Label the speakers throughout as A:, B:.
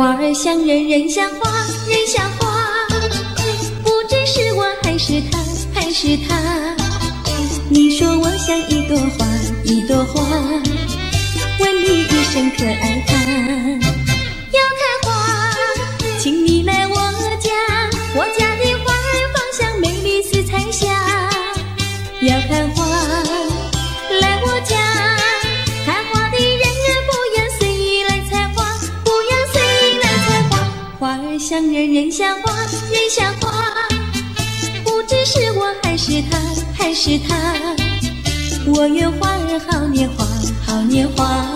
A: 花儿香，人人像花，人像花。不知是我还是他，还是他？你说我像一朵花，一朵花。问你一声可爱他？要开花，请你来我家，我家的花儿芳香美丽似彩霞。要开花。人像花，人像花，不知是我还是他，还是他。我愿花儿好年华，好年华，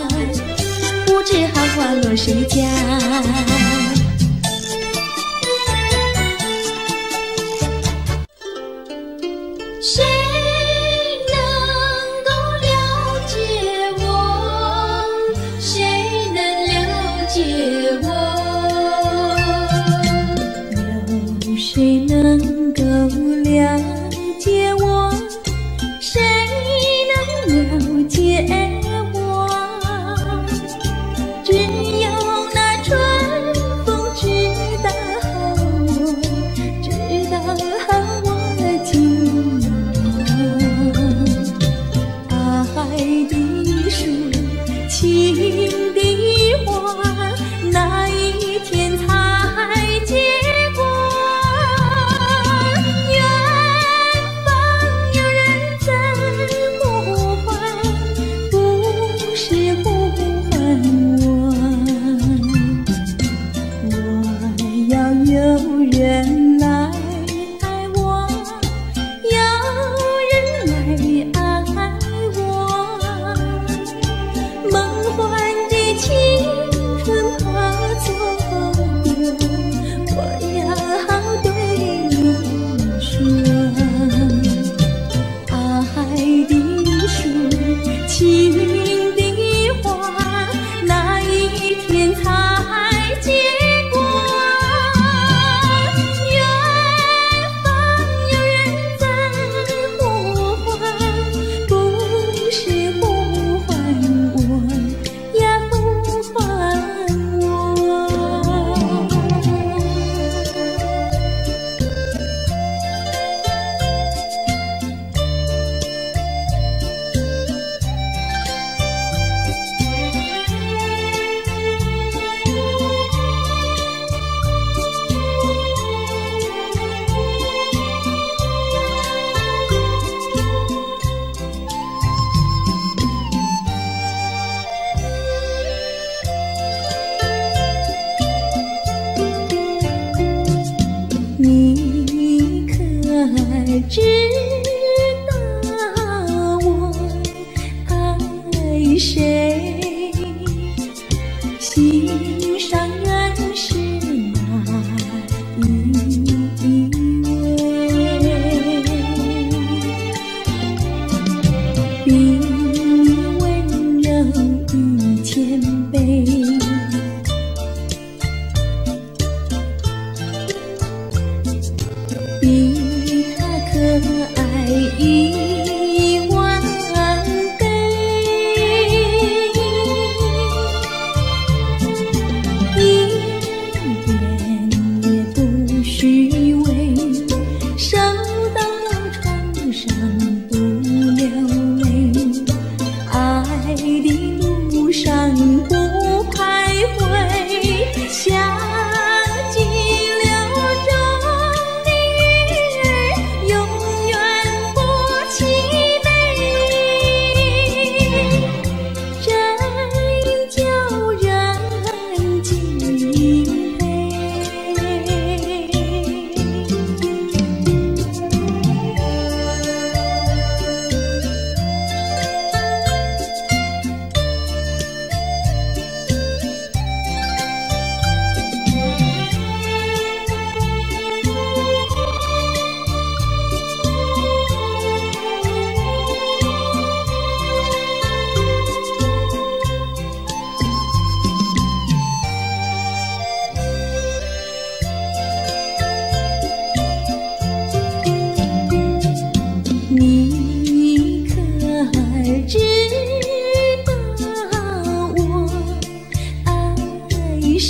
A: 不知好花落谁家。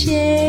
A: 我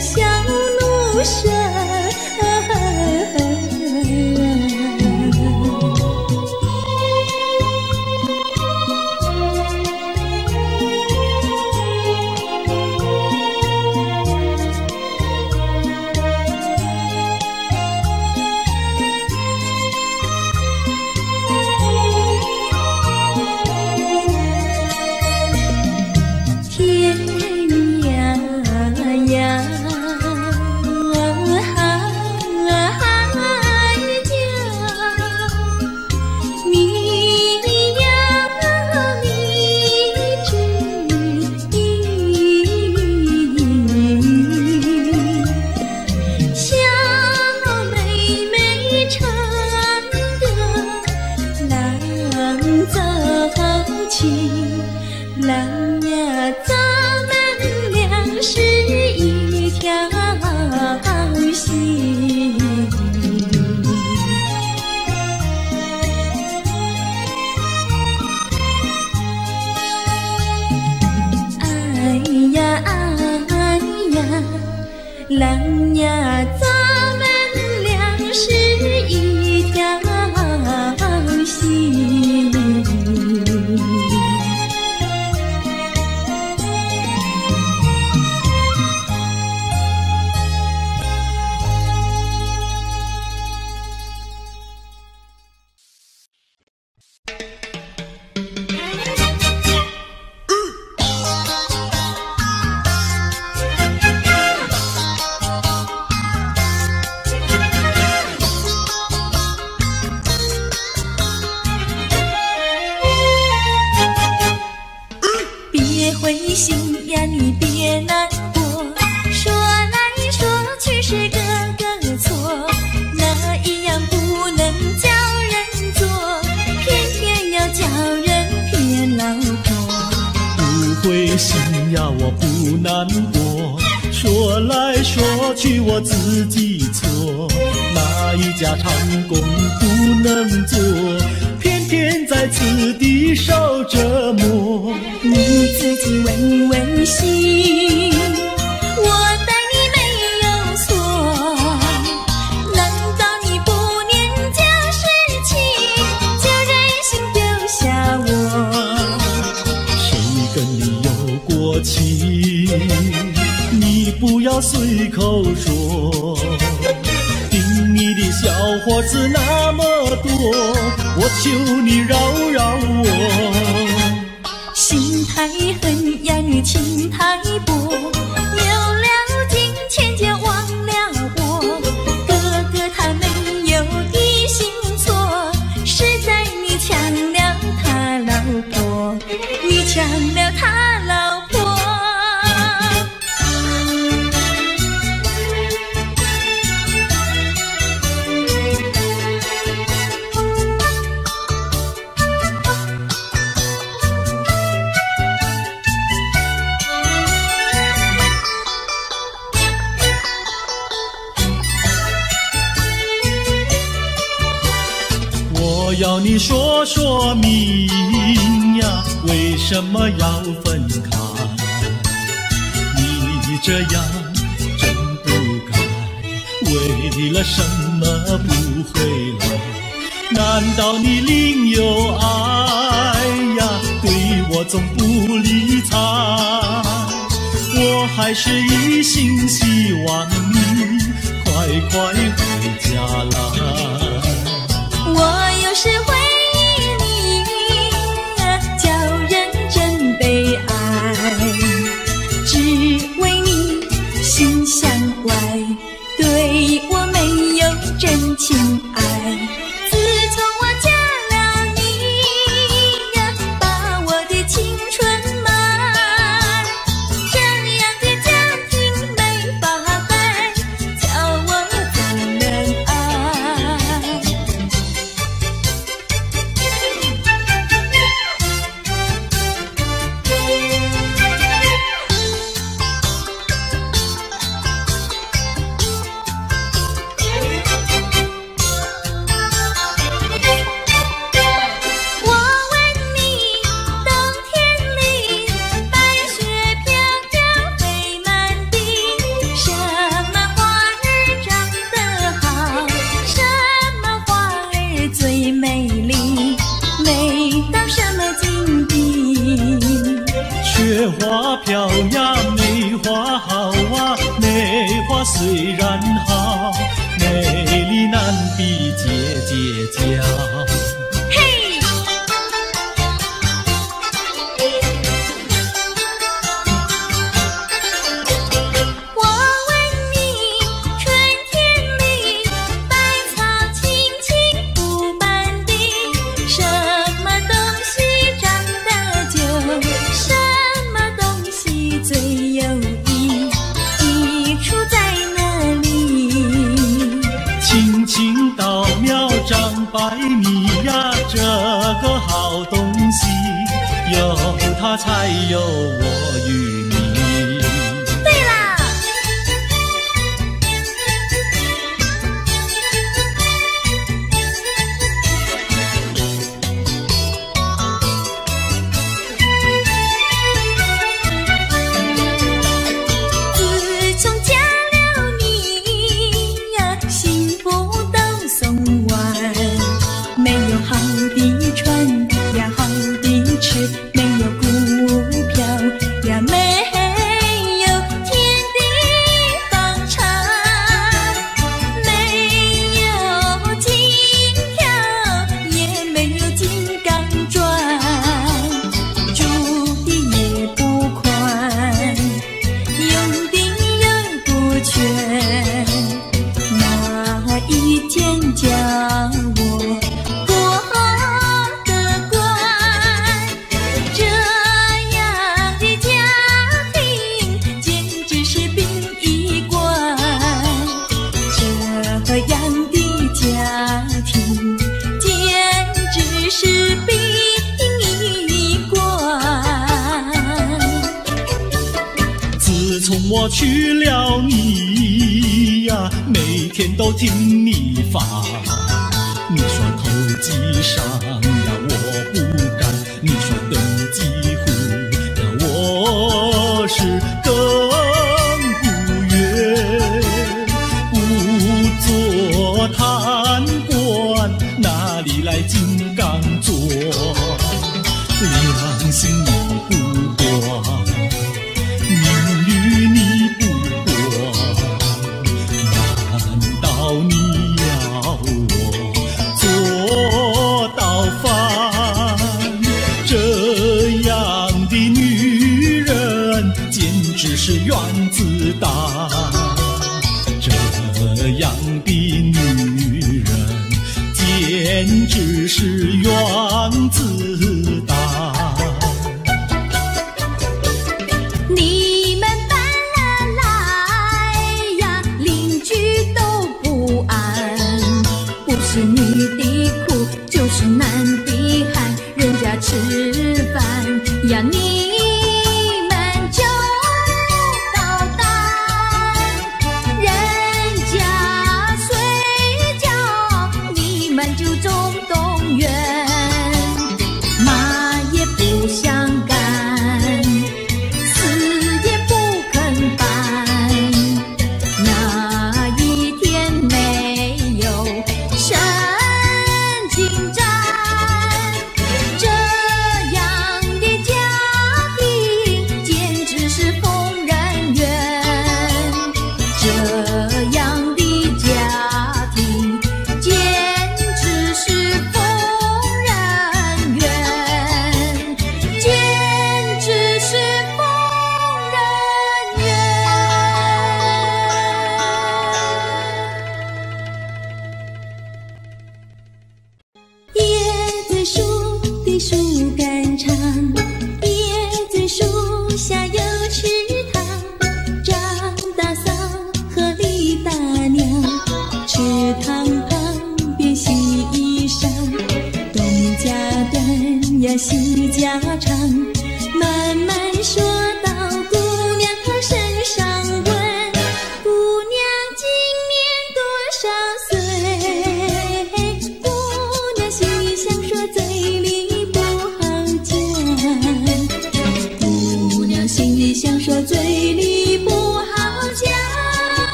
A: 下都说，顶你
B: 的小伙子那么多，我求你饶饶我。
A: 心太狠呀，你情太。花
B: 飘呀，梅花好啊，梅花虽然好，美丽难比姐姐娇。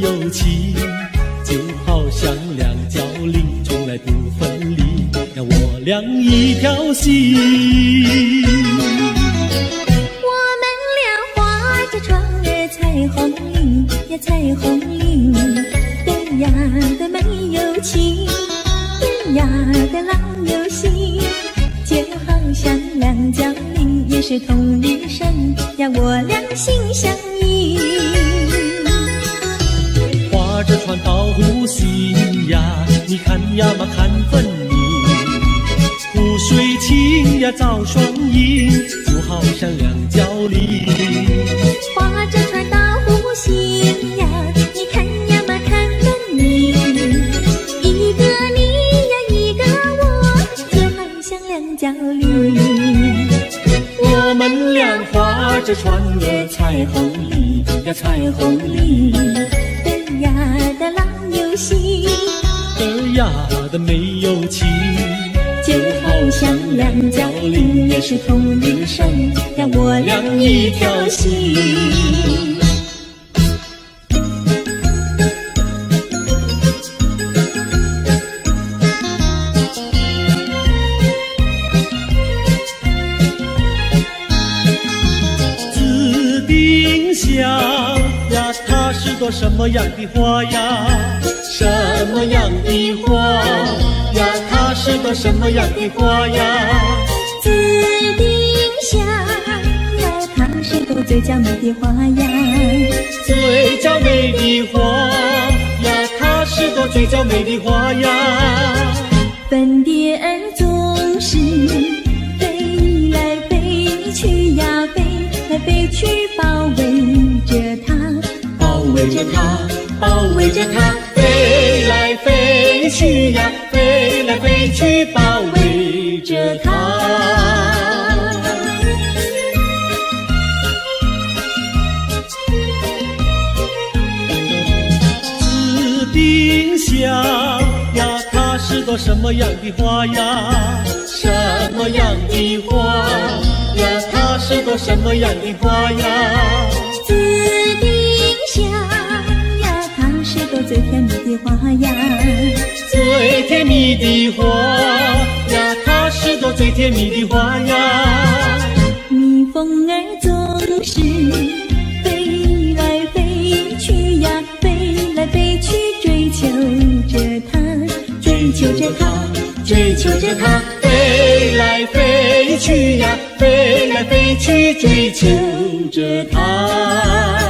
A: 有情，就好
B: 像两角菱从来不分离呀，我俩一条心。
A: 我们俩划着船儿彩虹里呀彩虹里，的呀的没有情，的呀的老有心，就好像两角菱也是同一生呀，我俩心相印。
B: 划着船到湖心呀，你看呀嘛看分明，湖水清呀照双影，就好像两角菱。
A: 划着船到湖心呀，你看呀嘛看分明，一个你呀一个我，就好像两角菱。
B: 我们俩划着船儿彩虹里呀彩虹里，
A: 心，
B: 儿呀的没有情，
A: 就好像两角菱也是同一生，呀我俩一条心。
B: 紫丁香呀，它是朵什么样的花呀？的花呀？它是朵什么样的花呀？
A: 紫丁香呀，它是朵最娇美的花呀。
B: 最娇美的花呀，它是朵最娇美的花呀。
A: 粉蝶儿总是飞来飞去呀，飞来飞去，包围着它，
B: 包围着它，包围着它，飞来飞去呀，飞来飞去，包围着它。紫丁香呀，它是朵什么样的花呀？什么样的花呀？它是朵什么样的花呀？
A: 的花呀，
B: 它是朵最甜蜜的花呀。
A: 蜜蜂儿总是飞来飞去呀，飞来飞去，追求着它，追求着它，追求着它。
B: 飞来飞去呀，飞来飞去，追求着它。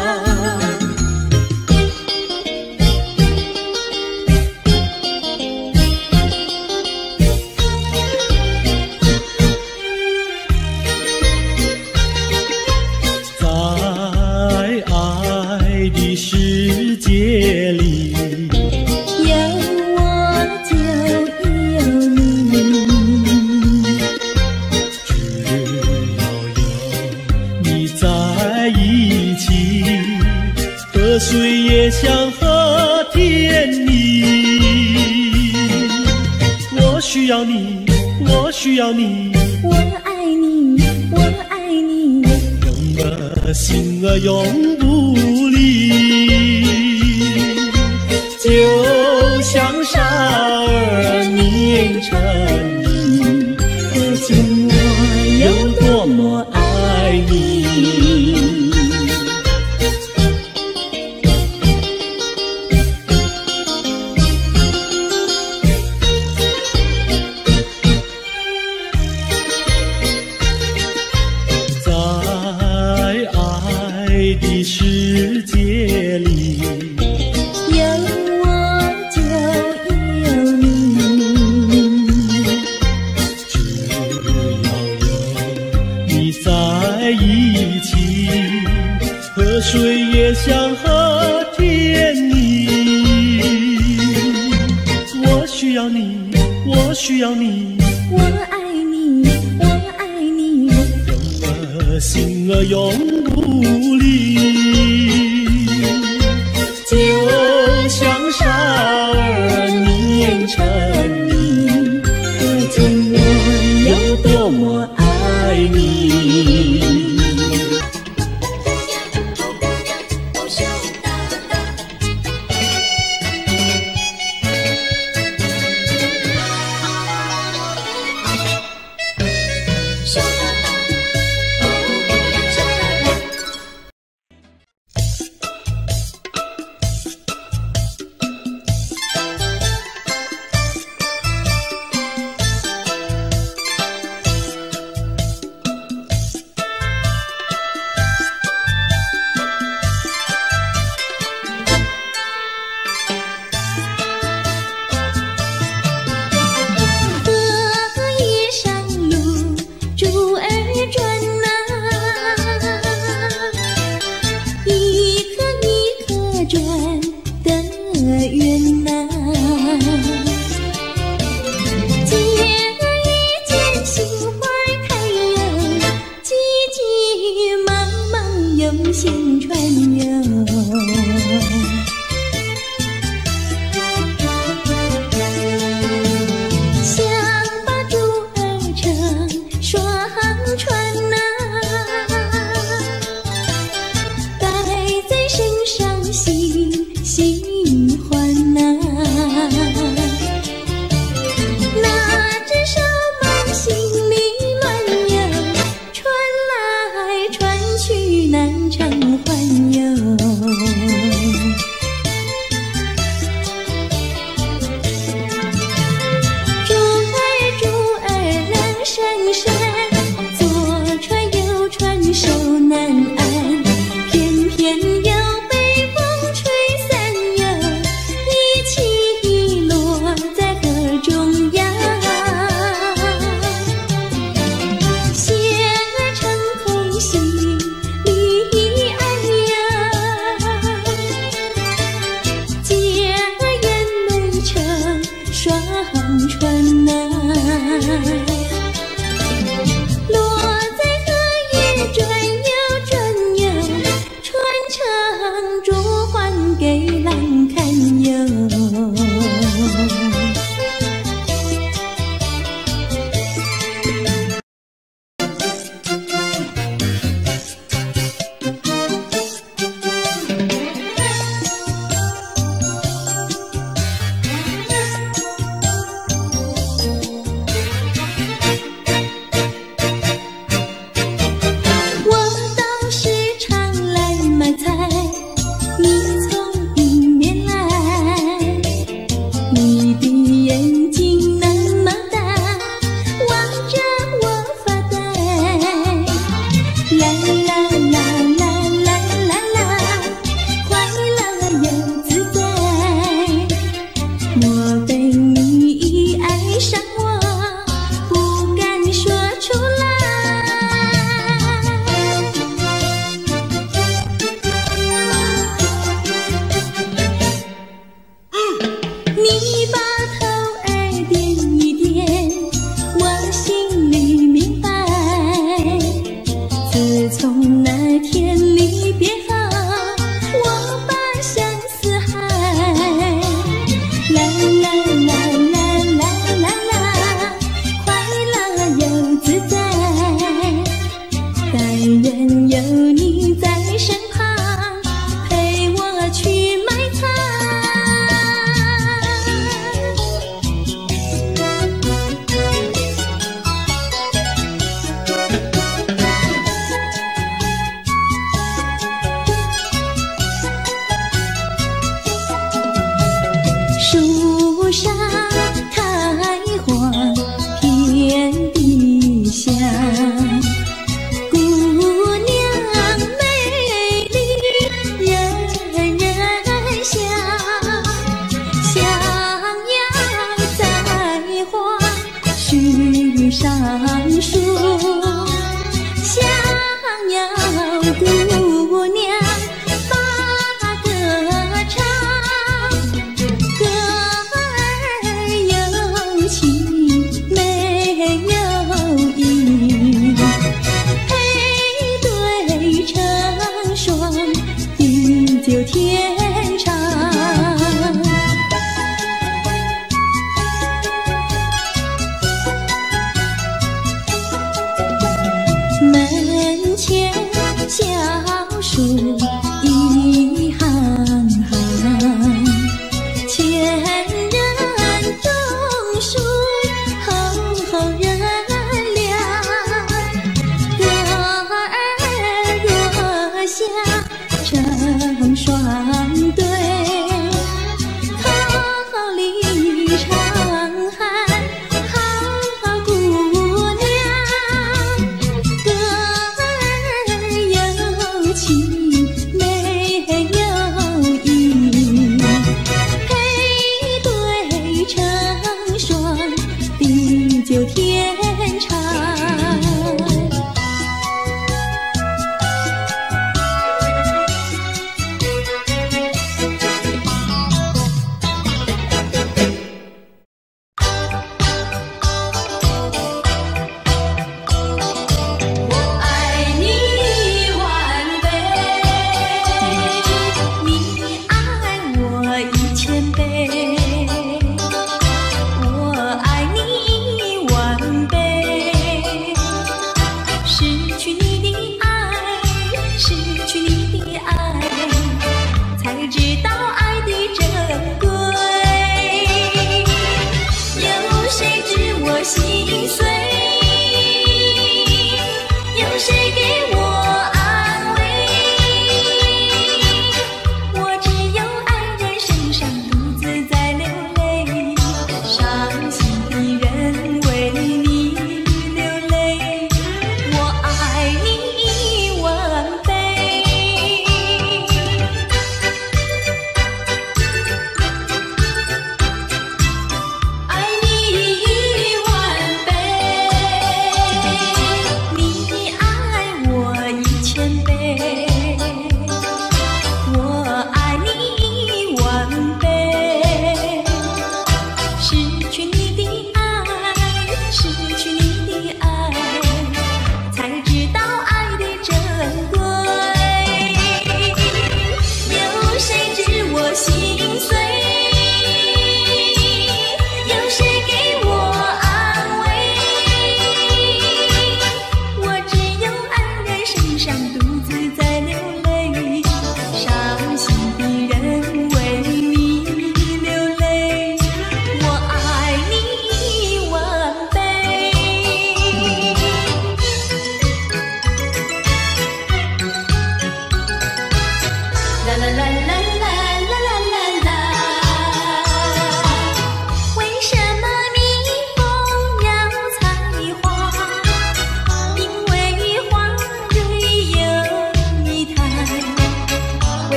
A: Jesus.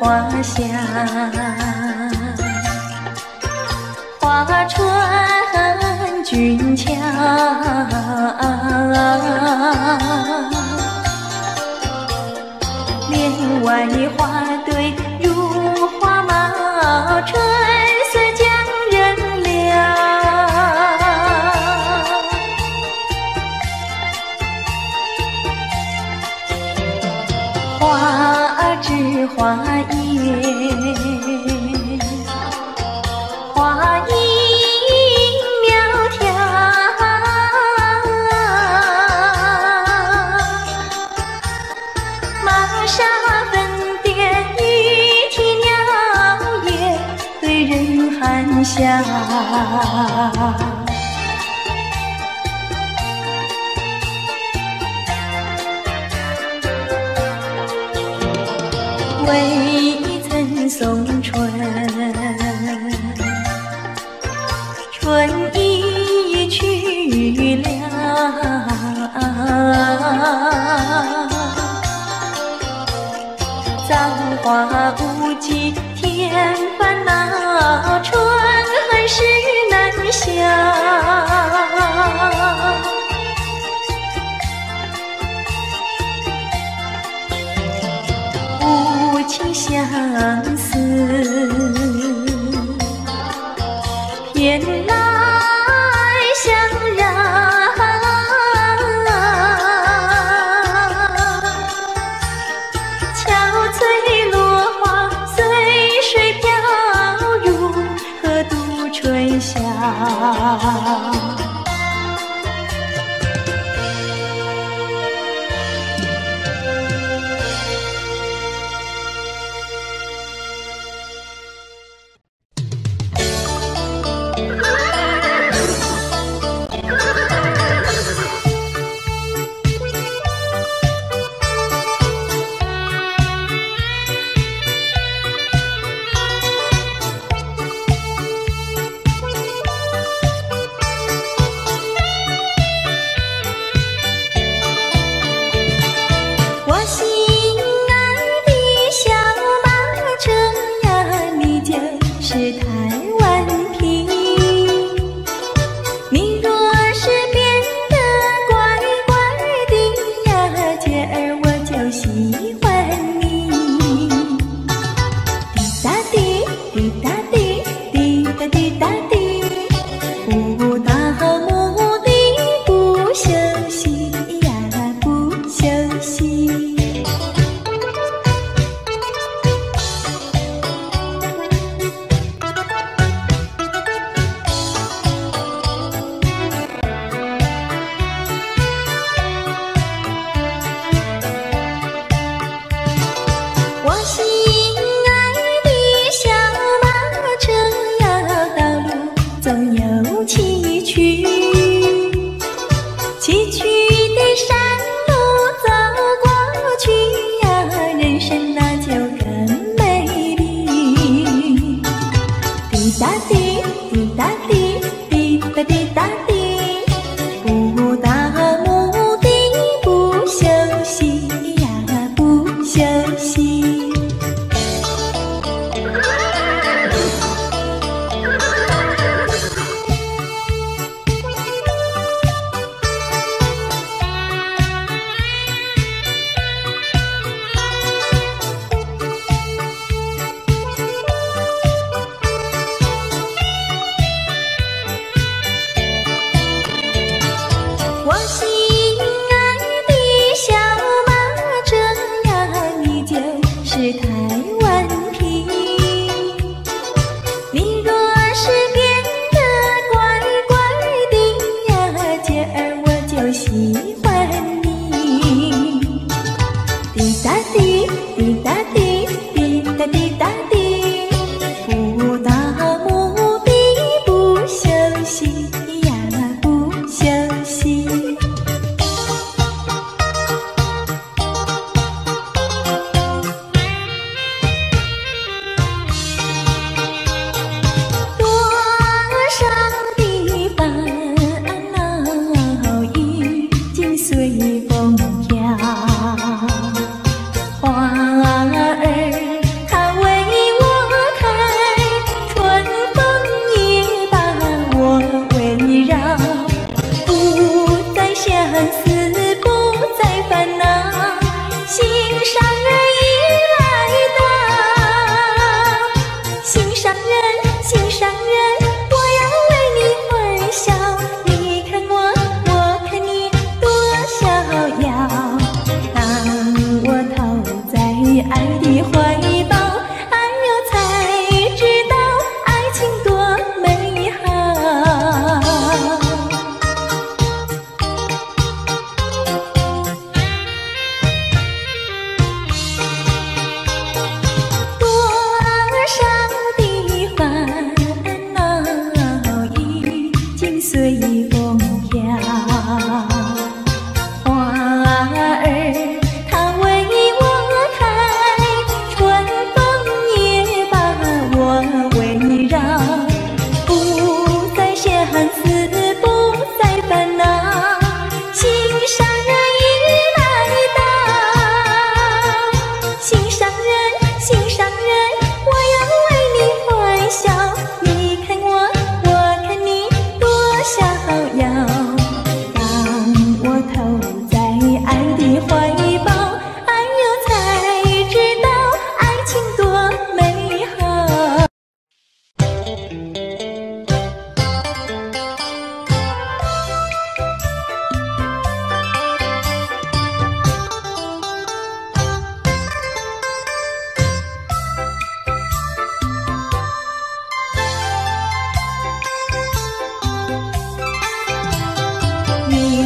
A: 花香，花船俊俏。帘外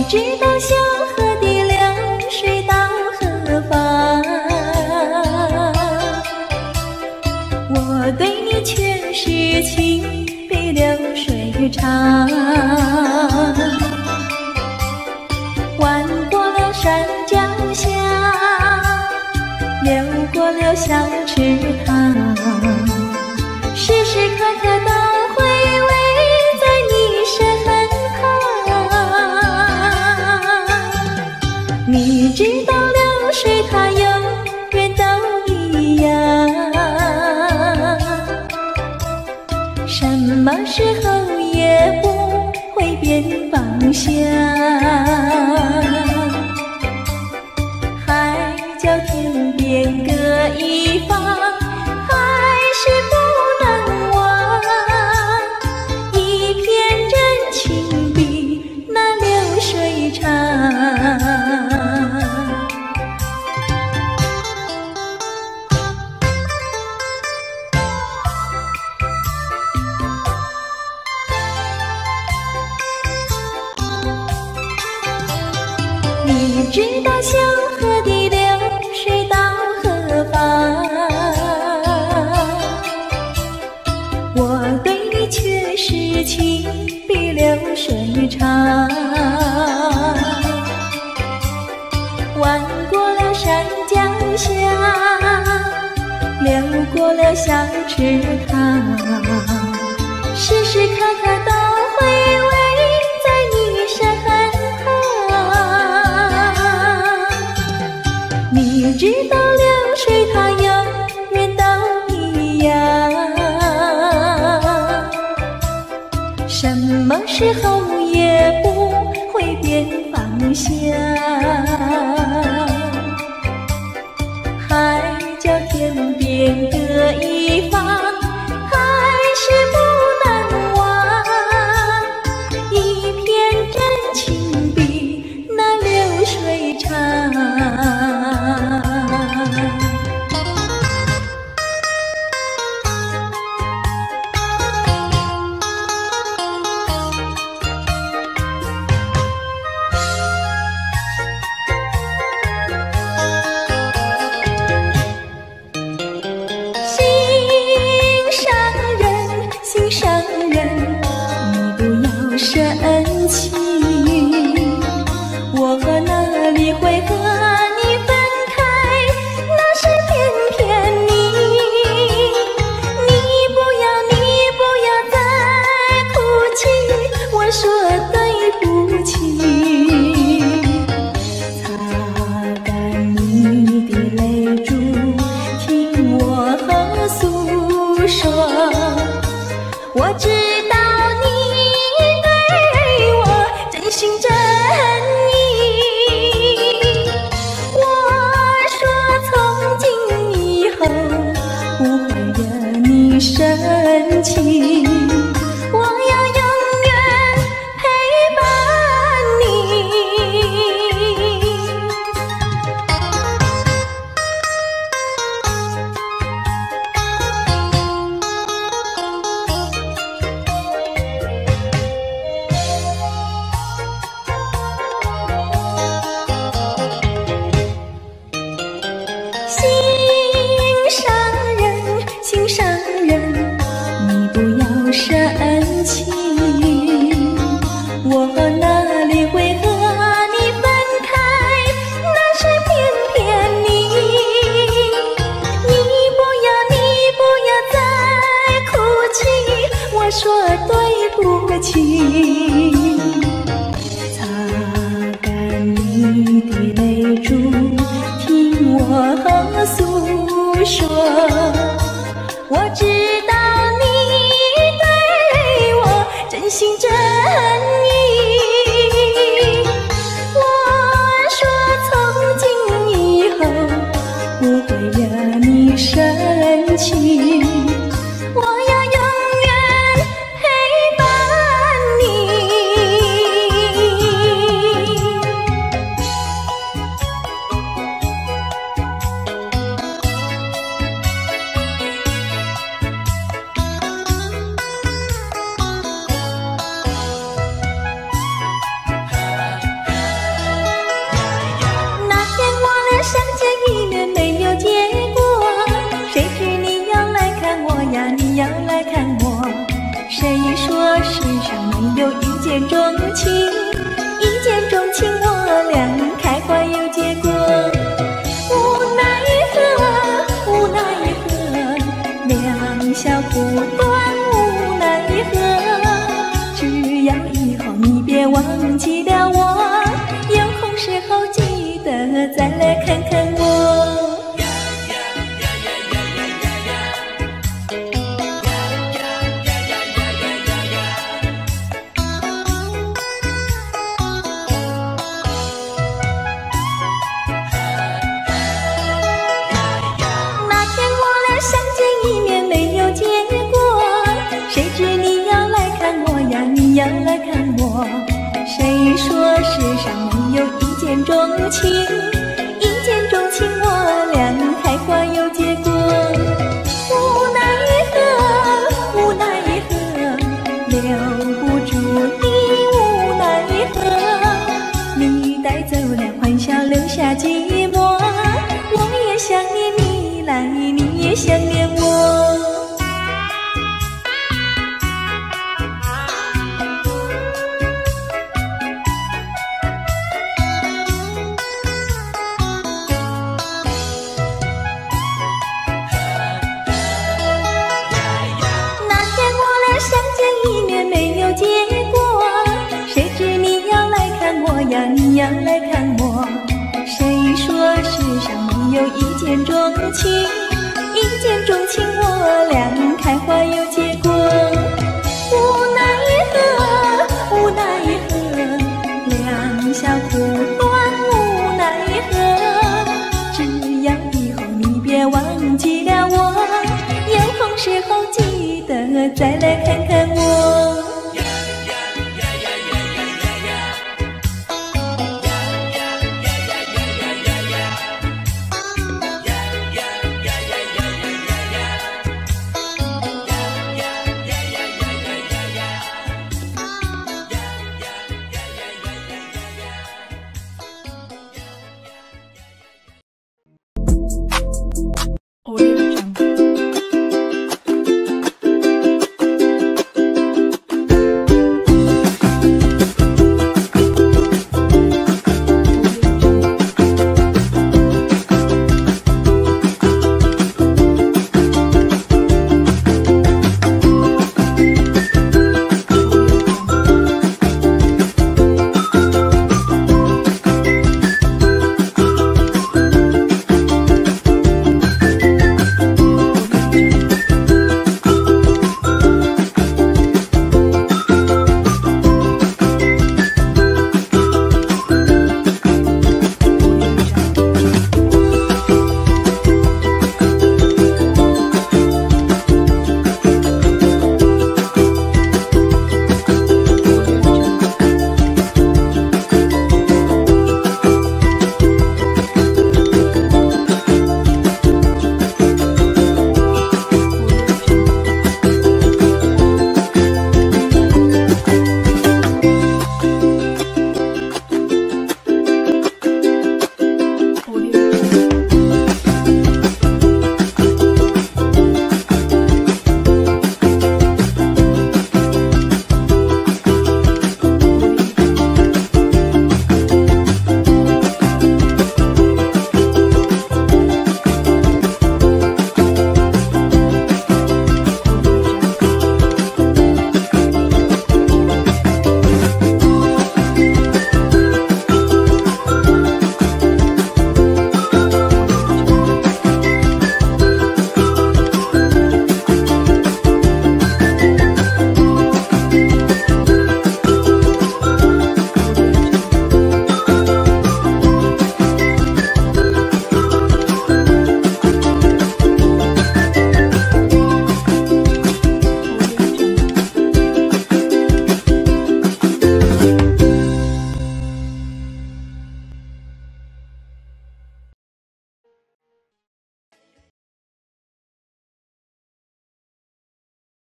A: 知道小河的流水到何方？我对你却是情比流水长。